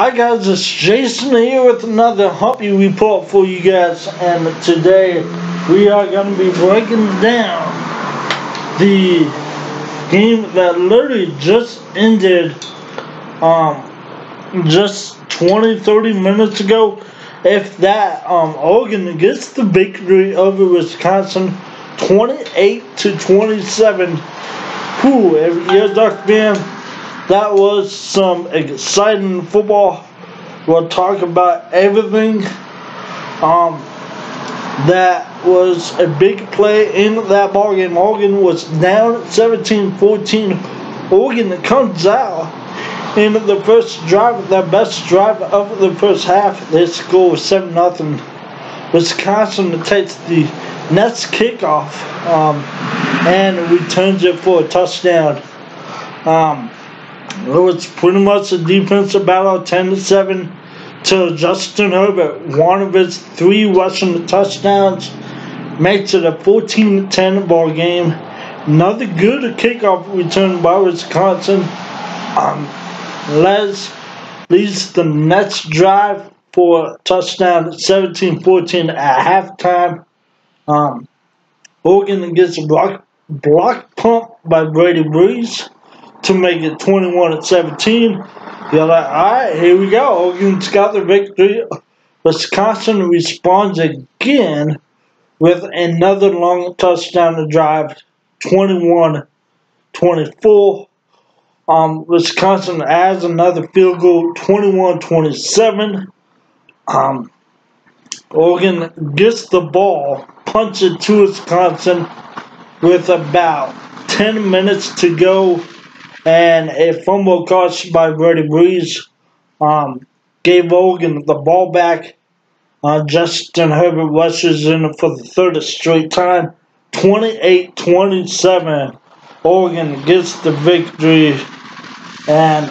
Hi guys, it's Jason here with another Humpy report for you guys, and today we are going to be breaking down the game that literally just ended um, just 20 30 minutes ago. If that, um, Oregon gets the victory over Wisconsin 28 to 27. Whew, every year, Duck fan that was some exciting football. We'll talk about everything. Um, that was a big play in that ball game. Oregon was down 17-14. Oregon comes out in the first drive, their best drive of the first half. They score 7 nothing. Wisconsin takes the next kickoff um, and returns it for a touchdown. Um, it was pretty much a defensive battle, 10 to 7, till Justin Herbert, one of his three rushing touchdowns, makes it a 14 to 10 ball game. Another good kickoff return by Wisconsin. Um, Les leads the next drive for touchdown 17 14 at halftime. Um, Oregon gets a block, block pump by Brady Breeze to make it 21 at 17. You're like, all right, here we go. Oregon's got the victory. Wisconsin responds again with another long touchdown to drive 21 24. Um, Wisconsin adds another field goal 21 27. Um, Oregon gets the ball, punches to Wisconsin with about 10 minutes to go and a fumble caused by Brady Breeze um, gave Oregon the ball back. Uh, Justin Herbert rushes in for the third straight time. 28-27. Oregon gets the victory. And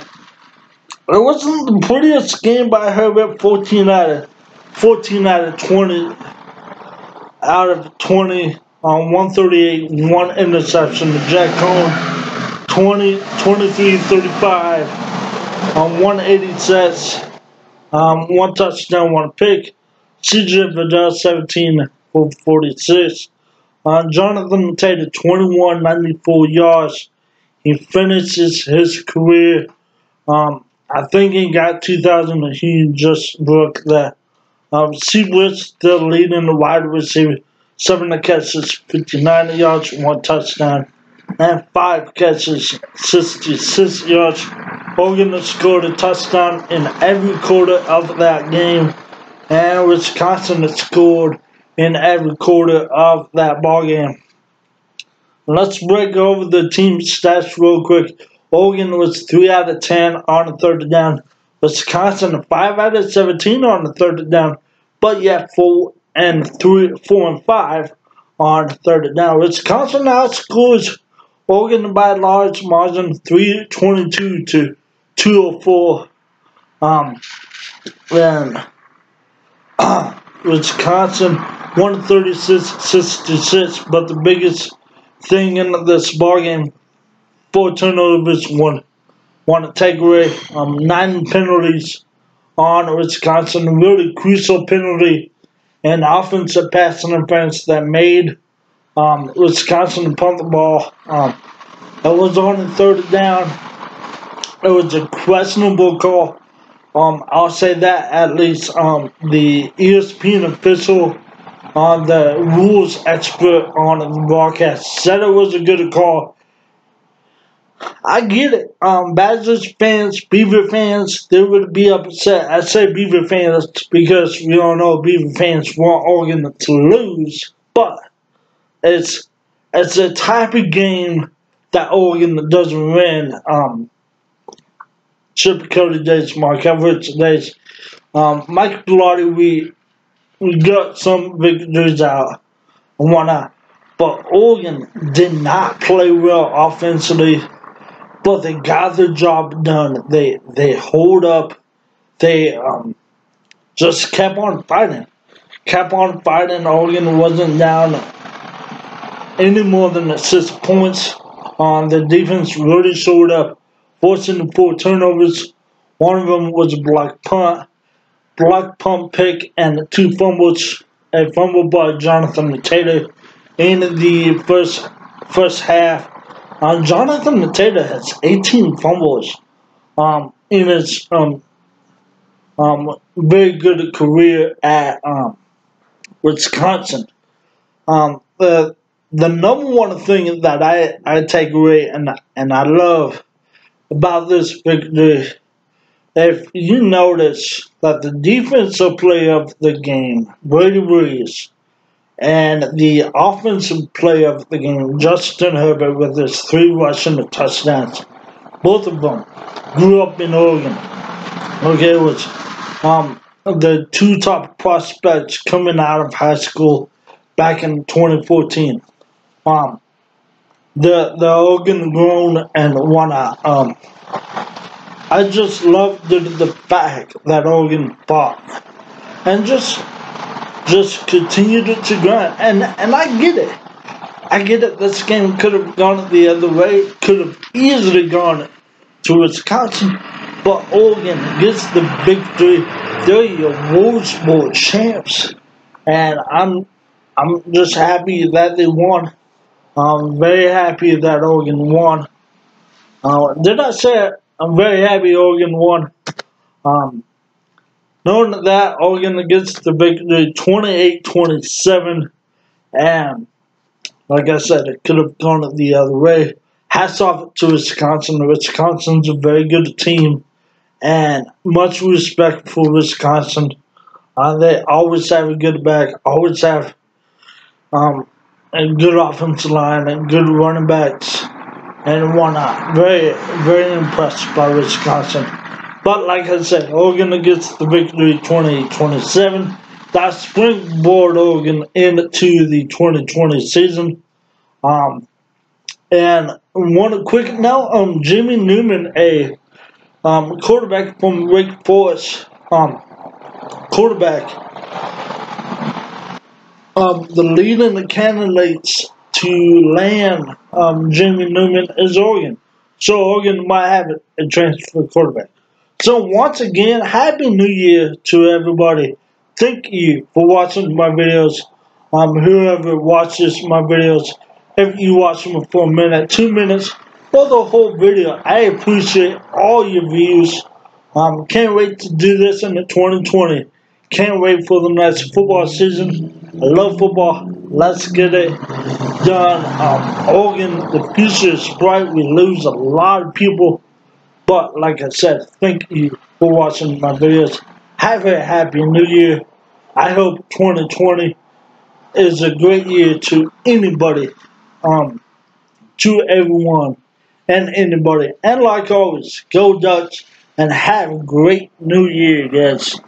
it wasn't the prettiest game by Herbert. 14 out of 14 out of 20 out of 20 on 138, one interception to Jack Coan 20, 23, 35 on 180 sets, um, one touchdown, one pick. CJ Verdell 17 for 46. Uh, Jonathan Taylor 21, 94 yards. He finishes his career. Um, I think he got 2,000. He just broke that. Um, Seawood still leading the wide receiver. Seven catches, 59 yards, one touchdown and five catches, 66 yards. Hogan scored a touchdown in every quarter of that game, and Wisconsin scored in every quarter of that ball game. Let's break over the team stats real quick. Oregon was 3 out of 10 on the third down. Wisconsin 5 out of 17 on the third down, but yet 4 and 3, 4 and 5 on the third down. Wisconsin outscores Oregon by large margin, 322 to 204. Um, then uh, Wisconsin, 136 66. But the biggest thing in this ball game, four turnovers, one one takeaway, um, nine penalties on Wisconsin. A really crucial penalty and offensive pass interference that made um, Wisconsin to punt the ball. Um, it was on the third down. It was a questionable call. Um, I'll say that at least. Um, the ESPN official on the rules expert on the broadcast said it was a good call. I get it. Um, Badgers fans, Beaver fans, they would be upset. I say Beaver fans because we all know Beaver fans want Oregon to lose, but it's it's a type of game that Oregon doesn't win. Um, Chip Kelly days, Mark Everett days, um, Mike Bellotti, we we got some victories out and whatnot, but Oregon did not play well offensively. But they got the job done. They they hold up. They um, just kept on fighting, kept on fighting. Oregon wasn't down any more than six points. Um, the defense really showed up, forcing four turnovers. One of them was a block punt, block punt pick, and two fumbles. A fumble by Jonathan Taylor in the first first half. Uh, Jonathan Taylor has 18 fumbles um, in his um, um, very good career at um, Wisconsin. Um, the the number one thing that I, I take away and and I love about this victory, if you notice that the defensive player of the game, Brady Breeze, and the offensive player of the game, Justin Herbert, with his three rushing touchdowns, both of them grew up in Oregon. Okay, it was um, the two top prospects coming out of high school back in 2014. Um, the the Oregon grown and wanna um, I just love the the fact that Oregon fought and just just continued to grind and and I get it. I get it. This game could have gone the other way. Could have easily gone to Wisconsin, but Oregon gets the victory. They're your Rose Bowl champs, and I'm I'm just happy that they won. I'm very happy that Oregon won. Uh, did I say I'm very happy Oregon won? Um, knowing that Oregon gets the victory 28-27, and like I said, it could have gone the other way. Hats off to Wisconsin. Wisconsin's a very good team, and much respect for Wisconsin. Uh, they always have a good back, always have um, a good offensive line and good running backs and whatnot. Very, very impressed by Wisconsin. But like I said, Oregon gets the victory 2027. That springboard Oregon into the 2020 season. Um, and one quick note um, Jimmy Newman, a um, quarterback from Wake Forest, um, quarterback um, the leading candidates to land um, Jimmy Newman is Oregon. So Oregon might have a transfer quarterback. So once again, Happy New Year to everybody. Thank you for watching my videos. Um, whoever watches my videos, if you watch them for a minute, two minutes, or the whole video, I appreciate all your views. Um, can't wait to do this in the 2020. Can't wait for the next football season. I love football. Let's get it done. Um, Oregon, the future is bright. We lose a lot of people. But like I said, thank you for watching my videos. Have a happy new year. I hope 2020 is a great year to anybody, um, to everyone, and anybody. And like always, go Dutch and have a great new year, guys.